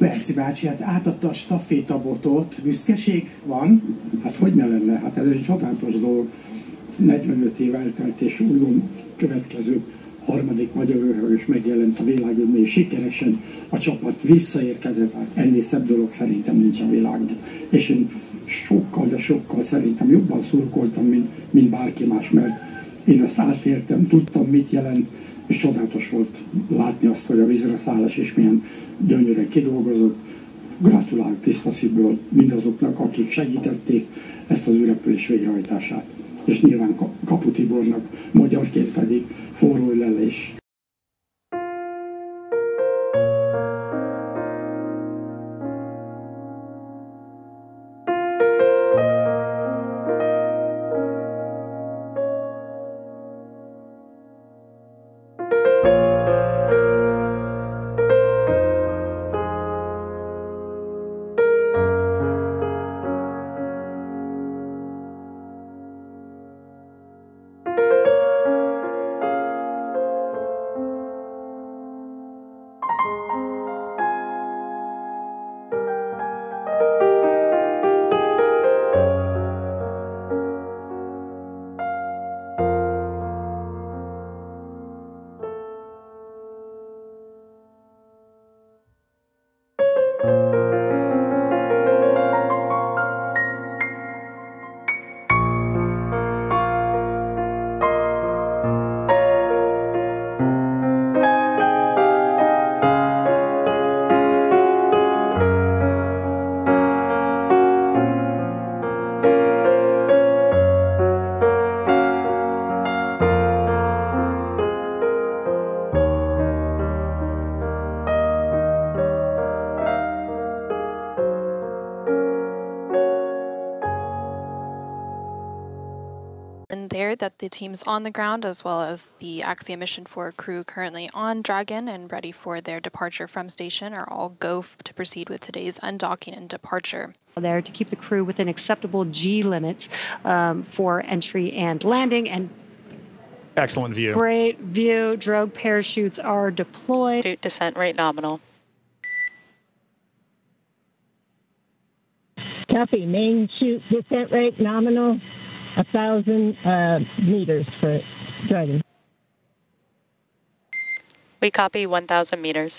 Berci bácsi, hát átadta a stafétabotot, büszkeség van? Hát hogy ne lenne? Hát ez egy csodálatos dolog. 45 év eltelt, és újon következő harmadik magyar is megjelent a világon, és sikeresen a csapat visszaérkezett. Hát ennél szebb dolog szerintem nincs a világon. És én sokkal, de sokkal szerintem jobban szurkoltam, mint, mint bárki más, mert én ezt átértem, tudtam, mit jelent, és csodálatos volt látni azt, hogy a vízre szállás és milyen gyönyörűen kidolgozott. Gratulálok tiszta szívből mindazoknak, akik segítették ezt az ürepülés végrehajtását. És nyilván Kapu Tibornak, magyarként pedig forró lelés. That the teams on the ground, as well as the Axiom Mission 4 crew currently on Dragon and ready for their departure from station, are all go to proceed with today's undocking and departure. There to keep the crew within acceptable G limits um, for entry and landing and Excellent view. Great view. Drogue parachutes are deployed. Descent rate nominal. Copy. Main chute descent rate nominal a thousand uh, meters for Dragon. We copy 1,000 meters.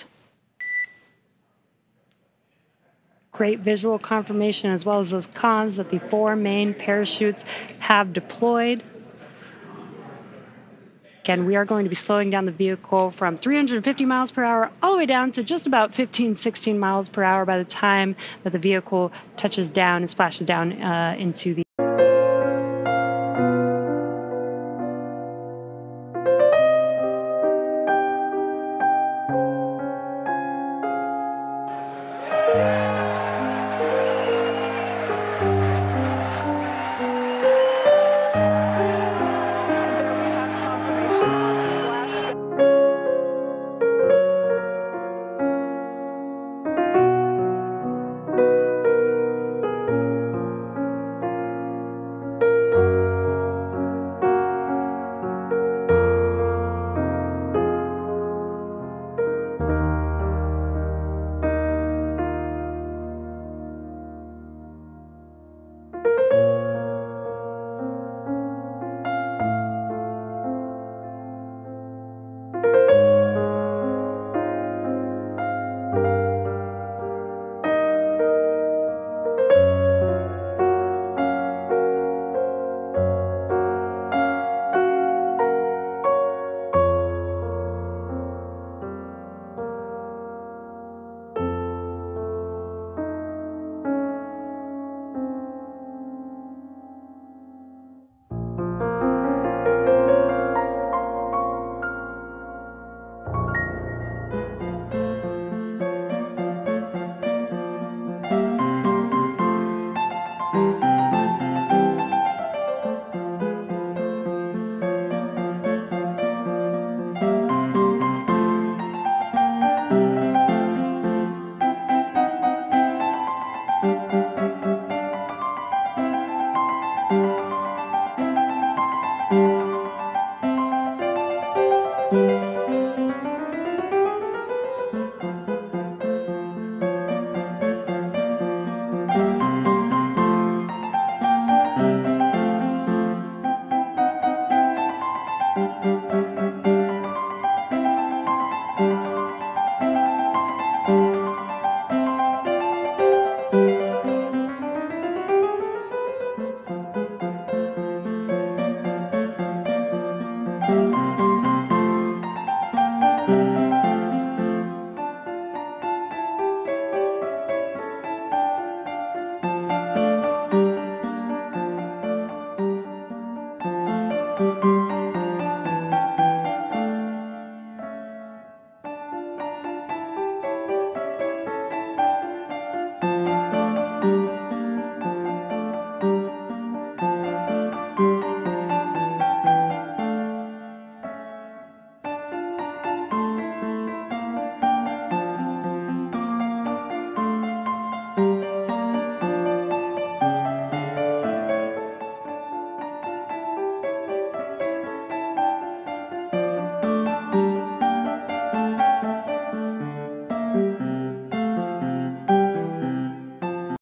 Great visual confirmation as well as those comms that the four main parachutes have deployed. Again, we are going to be slowing down the vehicle from 350 miles per hour all the way down to just about 15, 16 miles per hour by the time that the vehicle touches down and splashes down uh, into the